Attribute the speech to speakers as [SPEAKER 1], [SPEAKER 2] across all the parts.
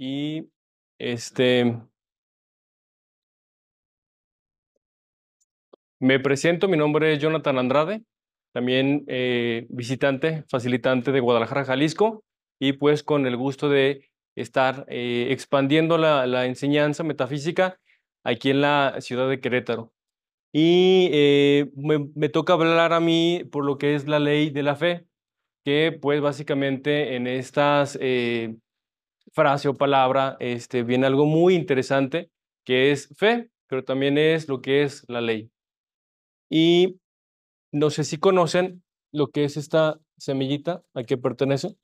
[SPEAKER 1] y este me presento, mi nombre es Jonathan Andrade, también eh, visitante, facilitante de Guadalajara, Jalisco, y pues con el gusto de estar eh, expandiendo la, la, enseñanza metafísica aquí en la ciudad de Querétaro. Y eh, me, me, toca hablar a mí por lo que es la ley de la fe, que pues básicamente en estas eh, frase o palabra este, viene algo muy interesante, que es fe, pero también es lo que es la ley. Y no sé si conocen lo que es esta semillita, ¿a qué pertenece?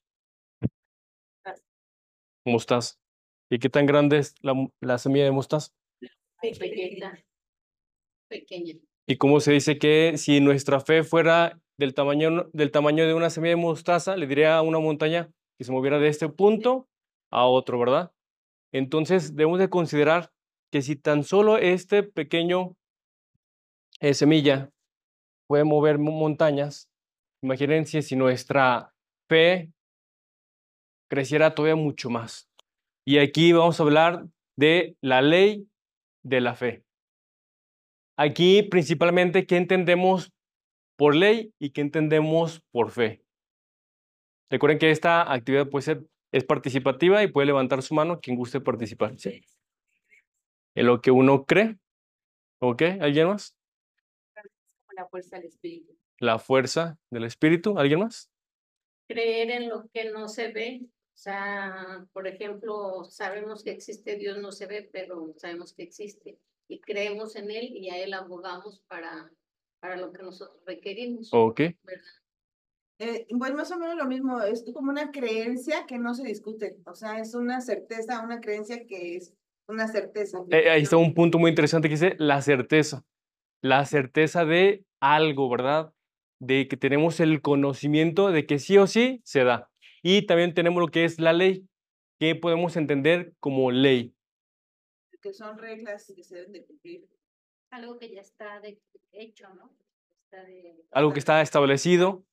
[SPEAKER 1] Mostaza. ¿Y qué tan grande es la, la semilla de mostaza?
[SPEAKER 2] Pequeña. Pequeña.
[SPEAKER 1] ¿Y cómo se dice que si nuestra fe fuera del tamaño, del tamaño de una semilla de mostaza, le diría a una montaña que se moviera de este punto a otro, ¿verdad? Entonces debemos de considerar que si tan solo este pequeño eh, semilla puede mover montañas, imagínense si nuestra fe creciera todavía mucho más. Y aquí vamos a hablar de la ley de la fe. Aquí principalmente, ¿qué entendemos por ley y qué entendemos por fe? Recuerden que esta actividad puede ser, es participativa y puede levantar su mano quien guste participar. ¿sí? En lo que uno cree. ¿Ok? ¿Alguien más?
[SPEAKER 2] La fuerza del espíritu.
[SPEAKER 1] La fuerza del espíritu. ¿Alguien más?
[SPEAKER 2] Creer en lo que no se ve. O sea, por ejemplo, sabemos que existe Dios, no se ve, pero sabemos que existe. Y creemos en Él y a Él abogamos para, para lo que nosotros requerimos.
[SPEAKER 1] Ok.
[SPEAKER 3] Eh, pues más o menos lo mismo, es como una creencia que no se discute, o sea, es una certeza, una creencia que es una certeza.
[SPEAKER 1] Eh, ahí está un punto muy interesante que dice la certeza, la certeza de algo, ¿verdad? De que tenemos el conocimiento de que sí o sí se da. Y también tenemos lo que es la ley, que podemos entender como ley.
[SPEAKER 3] Que son reglas que se deben de cumplir.
[SPEAKER 2] Algo que ya está de, hecho, ¿no? Está de,
[SPEAKER 1] Algo que está establecido.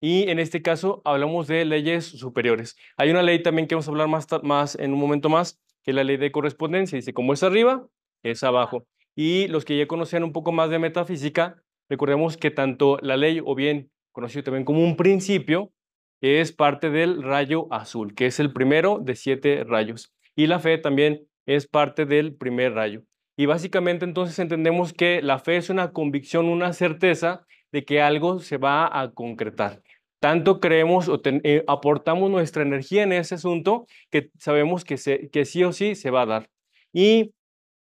[SPEAKER 1] Y en este caso hablamos de leyes superiores. Hay una ley también que vamos a hablar más, más en un momento más, que es la ley de correspondencia. Dice, como es arriba, es abajo. Y los que ya conocían un poco más de metafísica, recordemos que tanto la ley, o bien conocido también como un principio, es parte del rayo azul, que es el primero de siete rayos. Y la fe también es parte del primer rayo. Y básicamente entonces entendemos que la fe es una convicción, una certeza de que algo se va a concretar. Tanto creemos o eh, aportamos nuestra energía en ese asunto que sabemos que, se, que sí o sí se va a dar. Y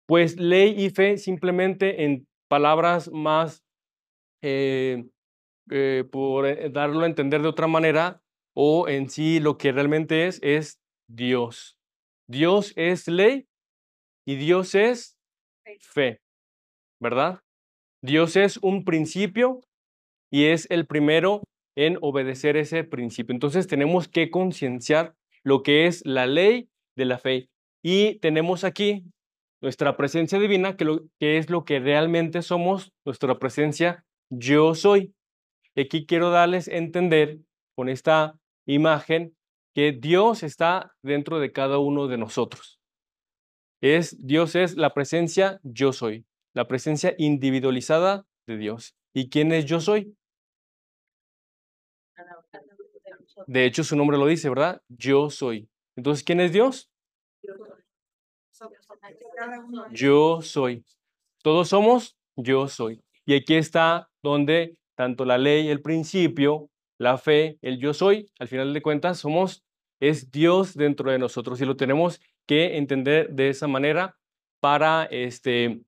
[SPEAKER 1] pues ley y fe simplemente en palabras más, eh, eh, por darlo a entender de otra manera, o en sí lo que realmente es, es Dios. Dios es ley y Dios es fe, ¿verdad? Dios es un principio y es el primero en obedecer ese principio. Entonces tenemos que concienciar lo que es la ley de la fe. Y tenemos aquí nuestra presencia divina, que, lo, que es lo que realmente somos, nuestra presencia yo soy. Aquí quiero darles a entender con esta imagen que Dios está dentro de cada uno de nosotros. Es Dios es la presencia yo soy, la presencia individualizada de Dios. ¿Y quién es yo soy? De hecho, su nombre lo dice, ¿verdad? Yo soy. Entonces, ¿quién es Dios? Yo soy. Todos somos yo soy. Y aquí está donde tanto la ley, el principio, la fe, el yo soy, al final de cuentas somos, es Dios dentro de nosotros y lo tenemos que entender de esa manera para este,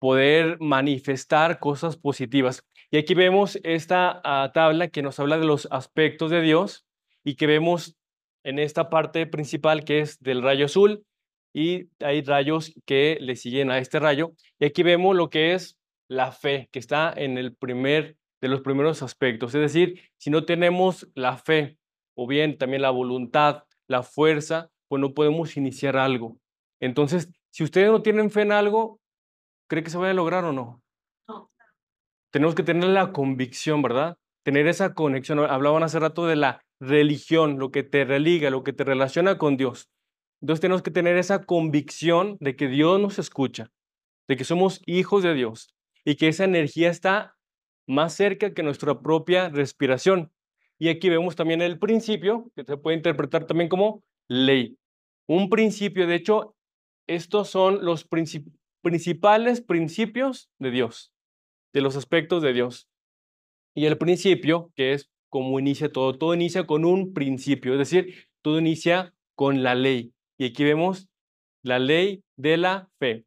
[SPEAKER 1] poder manifestar cosas positivas. Y aquí vemos esta ah, tabla que nos habla de los aspectos de Dios y que vemos en esta parte principal que es del rayo azul y hay rayos que le siguen a este rayo. Y aquí vemos lo que es la fe, que está en el primer de los primeros aspectos. Es decir, si no tenemos la fe o bien también la voluntad, la fuerza, pues no podemos iniciar algo. Entonces, si ustedes no tienen fe en algo, ¿cree que se vaya a lograr o no?
[SPEAKER 2] No.
[SPEAKER 1] Tenemos que tener la convicción, ¿verdad? Tener esa conexión. Hablaban hace rato de la religión, lo que te religa, lo que te relaciona con Dios. Entonces tenemos que tener esa convicción de que Dios nos escucha, de que somos hijos de Dios y que esa energía está más cerca que nuestra propia respiración. Y aquí vemos también el principio, que se puede interpretar también como ley. Un principio, de hecho, estos son los principales principios de Dios, de los aspectos de Dios. Y el principio, que es como inicia todo, todo inicia con un principio, es decir, todo inicia con la ley. Y aquí vemos la ley de la fe.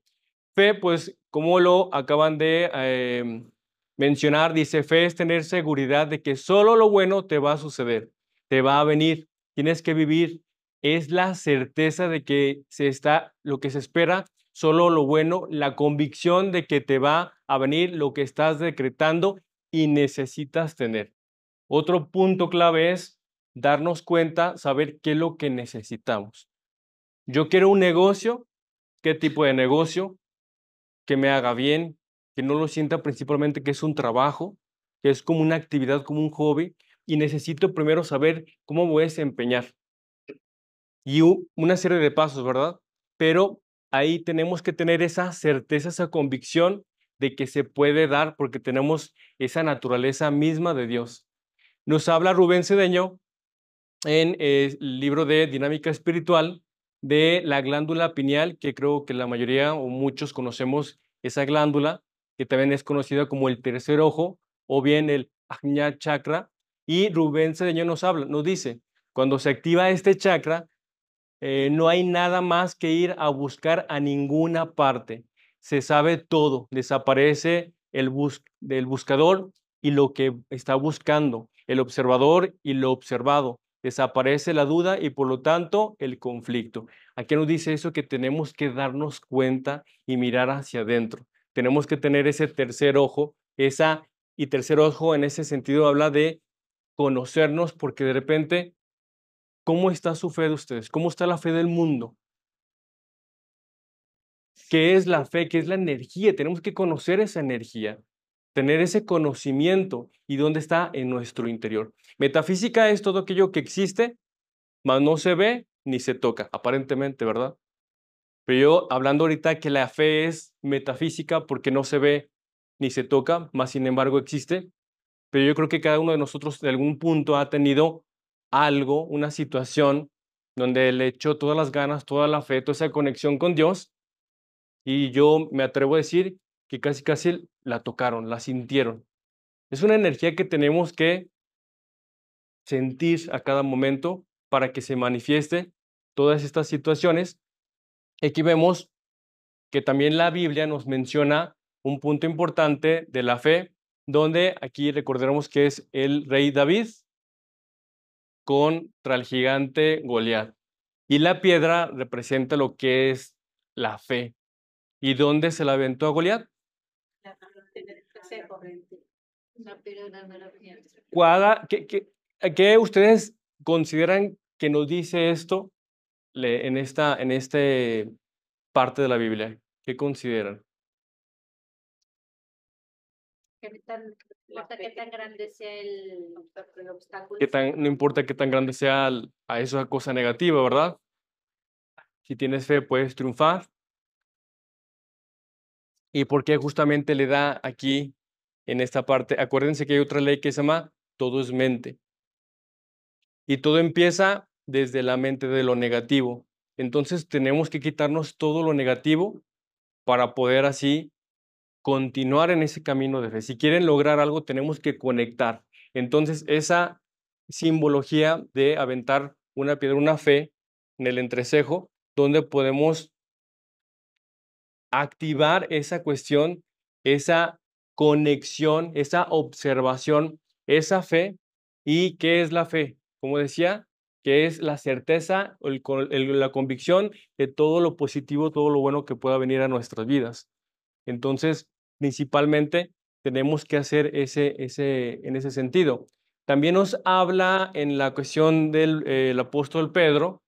[SPEAKER 1] Fe, pues, como lo acaban de em, mencionar, dice, fe es tener seguridad de que solo lo bueno te va a suceder, te va a venir, tienes que vivir. Es la certeza de que se está, lo que se espera, solo lo bueno, la convicción de que te va a venir lo que estás decretando y necesitas tener. Otro punto clave es darnos cuenta, saber qué es lo que necesitamos. Yo quiero un negocio, qué tipo de negocio, que me haga bien, que no lo sienta principalmente que es un trabajo, que es como una actividad, como un hobby, y necesito primero saber cómo voy a desempeñar. Y una serie de pasos, ¿verdad? Pero ahí tenemos que tener esa certeza, esa convicción de que se puede dar porque tenemos esa naturaleza misma de Dios. Nos habla Rubén Cedeño en el libro de Dinámica Espiritual de la glándula pineal, que creo que la mayoría o muchos conocemos esa glándula, que también es conocida como el tercer ojo o bien el Ajna chakra. Y Rubén Cedeño nos habla, nos dice, cuando se activa este chakra, eh, no hay nada más que ir a buscar a ninguna parte. Se sabe todo, desaparece el bus del buscador y lo que está buscando, el observador y lo observado. Desaparece la duda y por lo tanto el conflicto. Aquí nos dice eso que tenemos que darnos cuenta y mirar hacia adentro tenemos que tener ese tercer ojo, esa, y tercer ojo en ese sentido habla de conocernos, porque de repente, ¿cómo está su fe de ustedes? ¿Cómo está la fe del mundo? ¿Qué es la fe? ¿Qué es la energía? Tenemos que conocer esa energía, tener ese conocimiento y dónde está en nuestro interior. Metafísica es todo aquello que existe, mas no se ve ni se toca, aparentemente, ¿verdad? Pero yo hablando ahorita que la fe es metafísica porque no se ve ni se toca, más sin embargo existe, pero yo creo que cada uno de nosotros de algún punto ha tenido algo, una situación donde le echó todas las ganas, toda la fe, toda esa conexión con Dios, y yo me atrevo a decir que casi casi la tocaron, la sintieron. Es una energía que tenemos que sentir a cada momento para que se manifieste todas estas situaciones Aquí vemos que también la Biblia nos menciona un punto importante de la fe, donde aquí recordaremos que es el rey David contra el gigante Goliat. Y la piedra representa lo que es la fe. ¿Y dónde se la aventó a Goliat? ¿Qué, qué ustedes consideran que nos dice esto en esta en este parte de la Biblia? ¿Qué consideran?
[SPEAKER 2] ¿Qué tan, qué tan grande sea el, obstáculo?
[SPEAKER 1] no importa qué tan grande sea a esa cosa negativa, ¿verdad? Si tienes fe, puedes triunfar. ¿Y por qué justamente le da aquí, en esta parte? Acuérdense que hay otra ley que se llama todo es mente. Y todo empieza desde la mente de lo negativo. Entonces tenemos que quitarnos todo lo negativo para poder así continuar en ese camino de fe. Si quieren lograr algo, tenemos que conectar. Entonces esa simbología de aventar una piedra, una fe en el entrecejo, donde podemos activar esa cuestión, esa conexión, esa observación, esa fe. ¿Y qué es la fe? Como decía, que es la certeza, el, la convicción de todo lo positivo, todo lo bueno que pueda venir a nuestras vidas. Entonces, principalmente tenemos que hacer ese, ese, en ese sentido. También nos habla en la cuestión del eh, apóstol Pedro,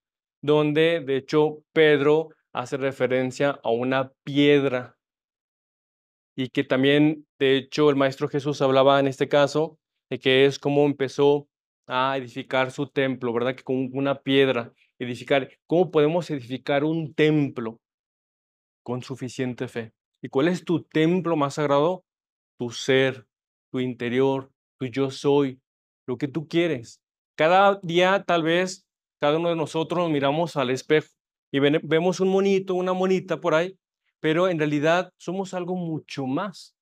[SPEAKER 1] donde de hecho Pedro hace referencia a una piedra y que también de hecho el maestro Jesús hablaba en este caso de que es como empezó a edificar su templo, ¿verdad? Que con una piedra. Edificar. ¿Cómo podemos edificar un templo con suficiente fe? ¿Y cuál es tu templo más sagrado? Tu ser, tu interior, tu yo soy, lo que tú quieres. Cada día tal vez cada uno de nosotros nos miramos al espejo y vemos un monito, una monita por ahí, pero en realidad somos algo mucho más.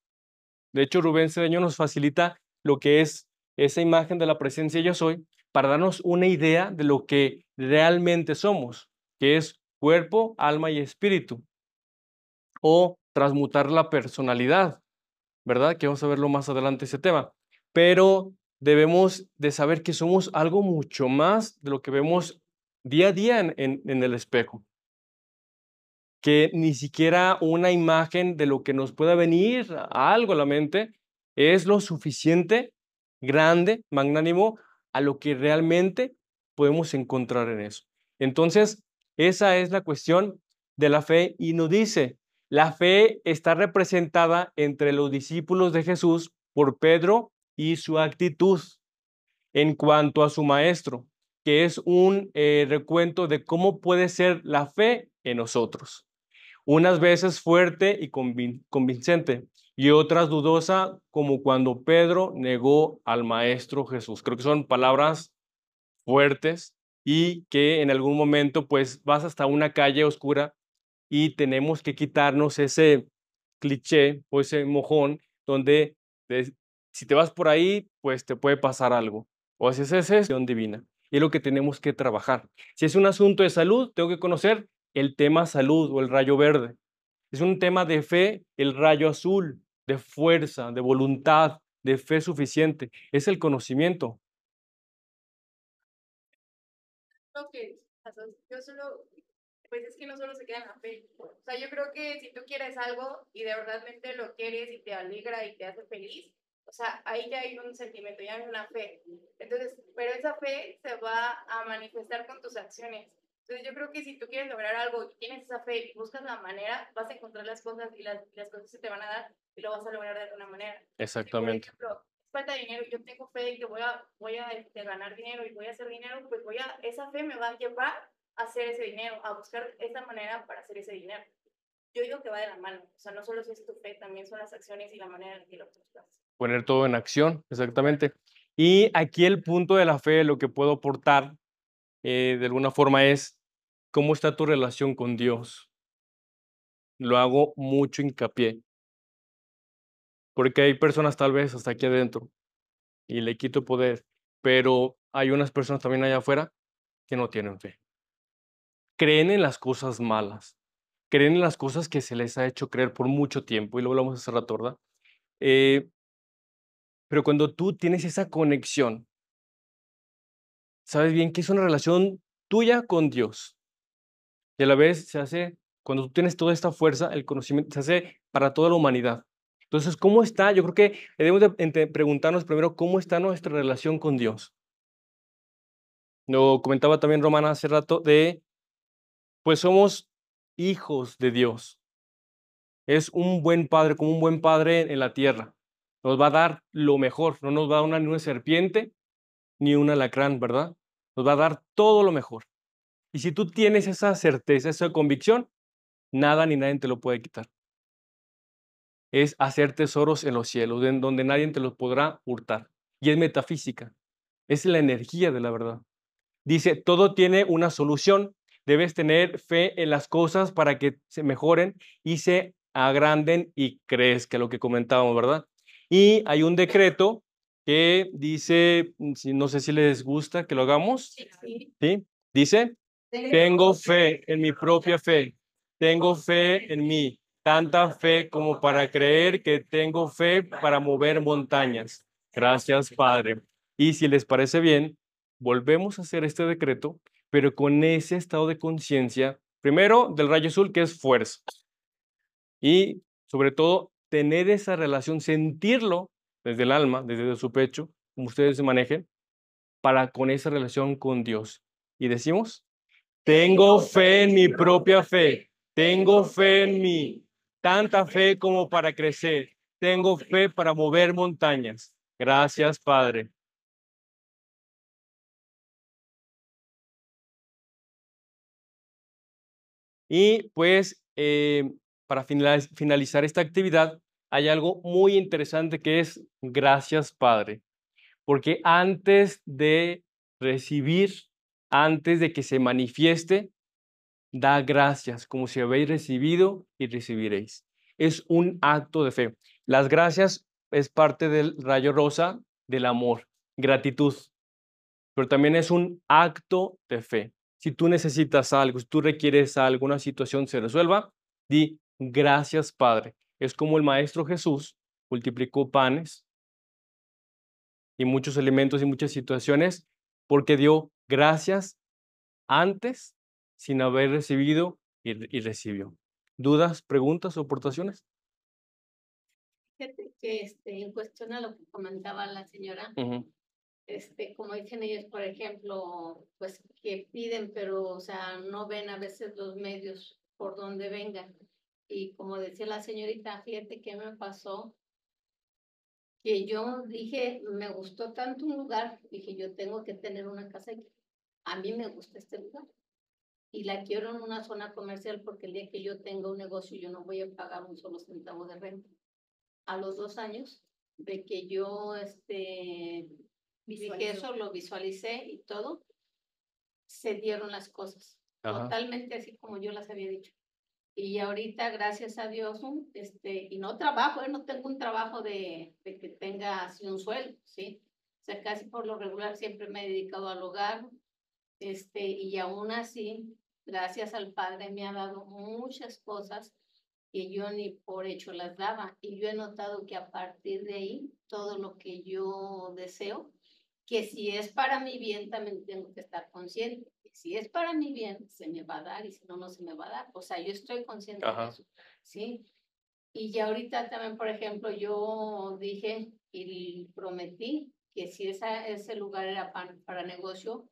[SPEAKER 1] De hecho, Rubén Cedeño nos facilita lo que es esa imagen de la presencia yo soy para darnos una idea de lo que realmente somos, que es cuerpo, alma y espíritu. O transmutar la personalidad, ¿verdad? Que vamos a verlo más adelante ese tema. Pero debemos de saber que somos algo mucho más de lo que vemos día a día en, en el espejo que ni siquiera una imagen de lo que nos pueda venir a algo a la mente es lo suficiente, grande, magnánimo, a lo que realmente podemos encontrar en eso. Entonces, esa es la cuestión de la fe y nos dice, la fe está representada entre los discípulos de Jesús por Pedro y su actitud en cuanto a su maestro, que es un eh, recuento de cómo puede ser la fe en nosotros unas veces fuerte y convincente y otras dudosa, como cuando Pedro negó al Maestro Jesús. Creo que son palabras fuertes y que en algún momento pues vas hasta una calle oscura y tenemos que quitarnos ese cliché o ese mojón donde si te vas por ahí pues te puede pasar algo. O si es esa es divina. Y es lo que tenemos que trabajar. Si es un asunto de salud, tengo que conocer el tema salud o el rayo verde. Es un tema de fe, el rayo azul, de fuerza, de voluntad, de fe suficiente. Es el conocimiento.
[SPEAKER 4] que yo solo, pues es que no solo se queda en la fe. O sea, yo creo que si tú quieres algo y de verdad lo quieres y te alegra y te hace feliz, o sea, ahí ya hay un sentimiento, ya hay una fe. Entonces, pero esa fe se va a manifestar con tus acciones. Entonces yo creo que si tú quieres lograr algo y tienes esa fe y buscas la manera, vas a encontrar las cosas y las, las cosas se te van a dar y lo vas a lograr de alguna manera.
[SPEAKER 1] Exactamente.
[SPEAKER 4] Si, por ejemplo, falta dinero, yo tengo fe en que voy a, voy a este, ganar dinero y voy a hacer dinero, pues voy a, esa fe me va a llevar hacer ese dinero, a buscar esa manera para hacer ese dinero. Yo digo que va de la mano, o sea, no solo es tu fe, también son las acciones y la manera en que lo buscas.
[SPEAKER 1] Poner todo en acción, exactamente. Y aquí el punto de la fe, lo que puedo aportar eh, de alguna forma es cómo está tu relación con Dios. Lo hago mucho hincapié. Porque hay personas tal vez hasta aquí adentro y le quito poder, pero hay unas personas también allá afuera que no tienen fe. Creen en las cosas malas, creen en las cosas que se les ha hecho creer por mucho tiempo, y lo hablamos hace rato, ¿verdad? Eh, pero cuando tú tienes esa conexión sabes bien que es una relación tuya con Dios. Y a la vez se hace, cuando tú tienes toda esta fuerza, el conocimiento se hace para toda la humanidad. Entonces, ¿cómo está? Yo creo que debemos de preguntarnos primero cómo está nuestra relación con Dios. Lo comentaba también Romana hace rato de, pues somos hijos de Dios. Es un buen padre, como un buen padre en la tierra. Nos va a dar lo mejor, no nos va a dar una, ni una serpiente ni un alacrán, ¿verdad? Nos va a dar todo lo mejor. Y si tú tienes esa certeza, esa convicción, nada ni nadie te lo puede quitar. Es hacer tesoros en los cielos, en donde nadie te los podrá hurtar. Y es metafísica. Es la energía de la verdad. Dice, todo tiene una solución. Debes tener fe en las cosas para que se mejoren y se agranden y crezcan, lo que comentábamos, ¿verdad? Y hay un decreto que dice, no sé si les gusta que lo hagamos. ¿Sí? Dice, tengo fe en mi propia fe. Tengo fe en mí. Tanta fe como para creer que tengo fe para mover montañas. Gracias, Padre. Y si les parece bien, volvemos a hacer este decreto, pero con ese estado de conciencia, primero del rayo azul, que es fuerza. Y sobre todo, tener esa relación, sentirlo desde el alma, desde su pecho, como ustedes se manejen, para con esa relación con Dios. Y decimos, tengo fe en mi propia fe, tengo fe en mí, tanta fe como para crecer, tengo fe para mover montañas. Gracias, Padre. Y pues eh, para finaliz- finalizar esta actividad, hay algo muy interesante que es gracias Padre. Porque antes de recibir, antes de que se manifieste, da gracias, como si habéis recibido y recibiréis. Es un acto de fe. Las gracias es parte del rayo rosa del amor, gratitud, pero también es un acto de fe. Si tú necesitas algo, si tú requieres algo, una situación se resuelva, di gracias Padre. Es como el Maestro Jesús multiplicó panes y muchos elementos y muchas situaciones porque dio gracias antes sin haber recibido y, re- y recibió. ¿Dudas, preguntas o aportaciones?
[SPEAKER 2] Fíjate que este, en cuestión a lo que comentaba la señora,
[SPEAKER 1] Ujú,
[SPEAKER 2] este, como dicen ellos, por ejemplo, pues que piden, pero, o sea, no ven a veces los medios por donde vengan. Y como decía la señorita, fíjate que me pasó que yo dije, me gustó tanto un lugar, dije, yo tengo que tener una casa aquí. A mí me gusta este lugar. Y la quiero en una zona comercial porque el día que yo tenga un negocio, yo no voy a pagar un solo centavo de renta. A los dos años de que yo, este, dije
[SPEAKER 4] Visualizó.
[SPEAKER 2] eso, lo visualicé y todo, se dieron las cosas.
[SPEAKER 1] Ajá.
[SPEAKER 2] Totalmente así como yo las había dicho. Y ahorita, gracias a Dios, este, y no trabajo, ¿eh? no tengo un trabajo de, de que tenga así un sueldo, ¿sí? O sea, casi por lo regular siempre me he dedicado al hogar, este, y aún así, gracias al Padre me ha dado muchas cosas que yo ni por hecho las daba. Y yo he notado que a partir de ahí, todo lo que yo deseo, que si es para mi bien, también tengo que estar consciente. que Si es para mi bien, se me va a dar y si no, no se me va a dar. O sea, yo estoy consciente
[SPEAKER 1] Ajá.
[SPEAKER 2] de eso, ¿sí? Y ya ahorita también, por ejemplo, yo dije y prometí que si esa, ese lugar era para, para negocio,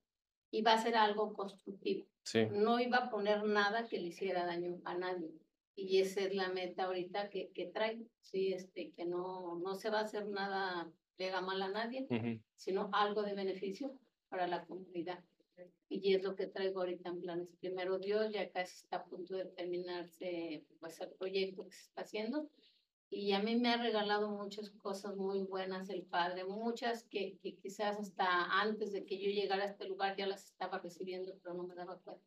[SPEAKER 2] iba a ser algo constructivo.
[SPEAKER 1] Sí.
[SPEAKER 2] No iba a poner nada que le hiciera daño a nadie. Y esa es la meta ahorita que, que traigo, ¿sí? Este, que no, no se va a hacer nada que haga mal a nadie,
[SPEAKER 1] ujú.
[SPEAKER 2] sino algo de beneficio para la comunidad. Y es lo que traigo ahorita en planes. Primero Dios, ya casi está a punto de terminarse pues, el proyecto que se está haciendo. Y a mí me ha regalado muchas cosas muy buenas el Padre, muchas que, que quizás hasta antes de que yo llegara a este lugar ya las estaba recibiendo, pero no me daba cuenta.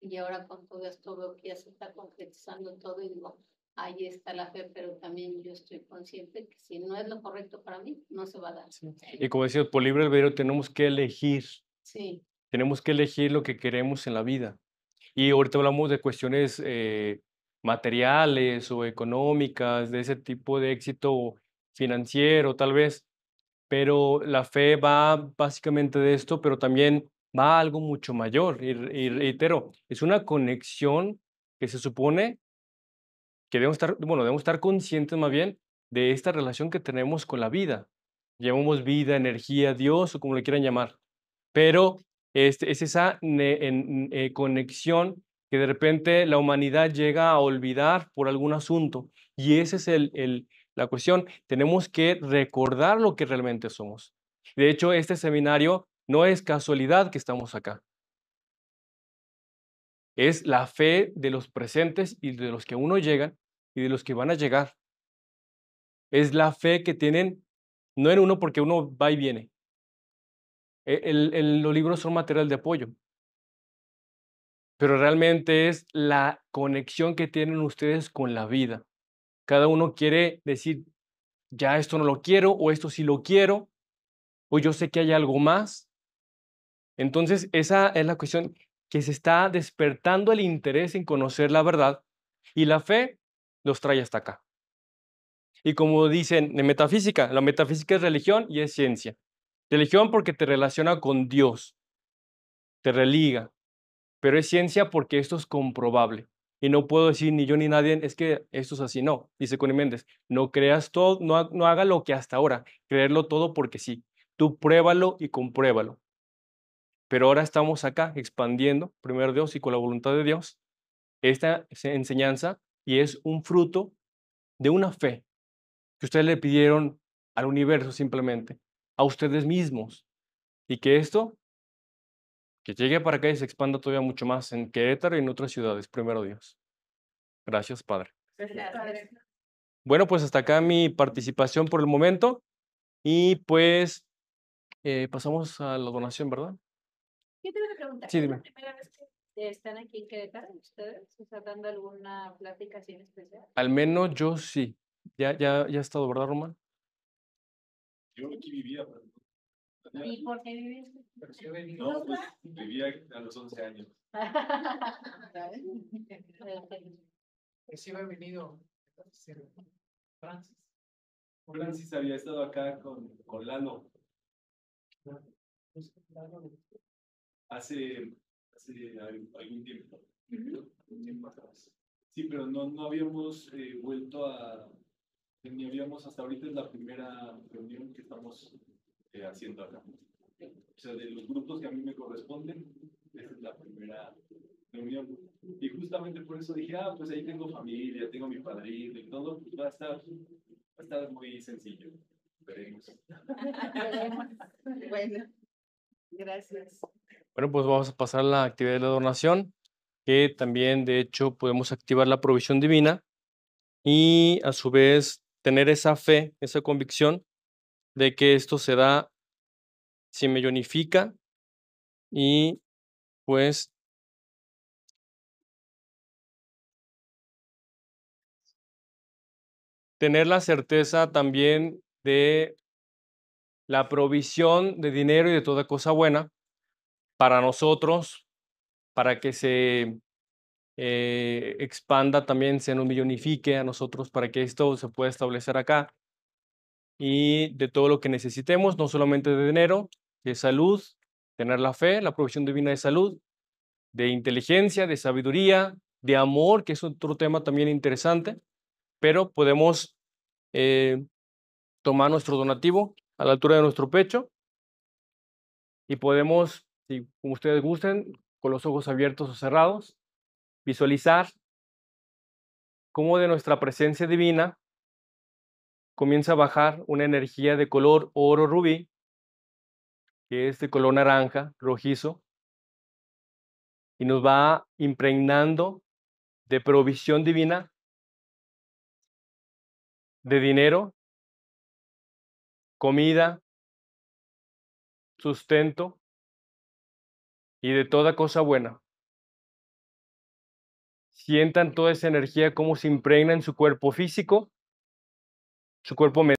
[SPEAKER 2] Y ahora con todo esto veo que ya se está concretizando todo y digo, ahí está la fe, pero también yo estoy consciente que si no es lo correcto para mí, no se va a dar.
[SPEAKER 1] Sí. Y como decía, por libre albedrío tenemos que elegir,
[SPEAKER 2] Sí,
[SPEAKER 1] tenemos que elegir lo que queremos en la vida. Y ahorita hablamos de cuestiones eh, materiales o económicas, de ese tipo de éxito financiero tal vez, pero la fe va básicamente de esto, pero también va a algo mucho mayor. Y, y reitero, es una conexión que se supone que debemos estar, bueno, debemos estar conscientes más bien de esta relación que tenemos con la vida. Llamamos vida, energía, Dios o como le quieran llamar. Pero este, es esa eh, conexión que de repente la humanidad llega a olvidar por algún asunto. Y esa es el- la cuestión. Tenemos que recordar lo que realmente somos. De hecho, este seminario no es casualidad que estamos acá. Es la fe de los presentes y de los que aún no llegan y de los que van a llegar. Es la fe que tienen, no en uno porque uno va y viene. E- los libros son material de apoyo, pero realmente es la conexión que tienen ustedes con la vida. Cada uno quiere decir, ya esto no lo quiero, o esto sí lo quiero, o yo sé que hay algo más. Entonces, esa es la cuestión que se está despertando el interés en conocer la verdad y la fe los trae hasta acá. Y como dicen en metafísica, la metafísica es religión y es ciencia. Religión porque te relaciona con Dios, te religa, pero es ciencia porque esto es comprobable. Y no puedo decir ni yo ni nadie, es que esto es así. No, dice Connie Méndez, no creas todo, no, no haga lo que hasta ahora, creerlo todo porque sí. Tú pruébalo y compruébalo. Pero ahora estamos acá expandiendo, primero Dios y con la voluntad de Dios, esta se- enseñanza y es un fruto de una fe que ustedes le pidieron al universo simplemente, a ustedes mismos. Y que esto Que llegue para acá y se expanda todavía mucho más en Querétaro y en otras ciudades, primero Dios. Gracias, Padre.
[SPEAKER 4] Gracias.
[SPEAKER 1] Bueno, pues hasta acá mi participación por el momento. Y pues eh, pasamos a la donación, ¿verdad?
[SPEAKER 5] Yo tengo una pregunta.
[SPEAKER 1] Sí,
[SPEAKER 5] ¿Es
[SPEAKER 1] dime.
[SPEAKER 5] la primera vez que están aquí en Querétaro ustedes? ¿Están dando alguna plática así en especial?
[SPEAKER 1] Al menos yo sí. Ya, ya, ya ha estado, ¿verdad, Román?
[SPEAKER 6] Yo aquí vivía, pero no-
[SPEAKER 5] ¿Y por qué viviste?
[SPEAKER 6] no, pues vivía a los 11 años.
[SPEAKER 7] Pues sí, he venido. Francis.
[SPEAKER 6] Francis había estado acá con, con Lalo hace, hace al- algún tiempo. un tiempo atrás. Sí, pero no, no habíamos eh, vuelto a, ni habíamos, hasta ahorita es la primera reunión que estamos eh, haciendo acá. O sea, de los grupos que a mí me corresponden, esta es la primera reunión. Y justamente por eso dije, ah, pues ahí tengo familia, tengo mi padrino y todo, pues va a estar, va a estar muy sencillo. Veremos.
[SPEAKER 3] Bueno, gracias.
[SPEAKER 1] Bueno, pues vamos a pasar a la actividad de la donación, que también, de hecho, podemos activar la provisión divina y a su vez tener esa fe, esa convicción de que esto se da si me unifica y pues tener la certeza también de la provisión de dinero y de toda cosa buena para nosotros, para que se eh, expanda también, se nos millonifique a nosotros, para que esto se pueda establecer acá. Y de todo lo que necesitemos, no solamente de dinero, de salud, tener la fe, la provisión divina de salud, de inteligencia, de sabiduría, de amor, que es otro tema también interesante, pero podemos eh, tomar nuestro donativo a la altura de nuestro pecho y podemos, si como ustedes gusten, con los ojos abiertos o cerrados, visualizar cómo de nuestra presencia divina comienza a bajar una energía de color oro rubí, que es de color naranja, rojizo, y nos va impregnando de provisión divina, de dinero, comida, sustento y de toda cosa buena. Sientan toda esa energía como se impregna en su cuerpo físico, su cuerpo mental.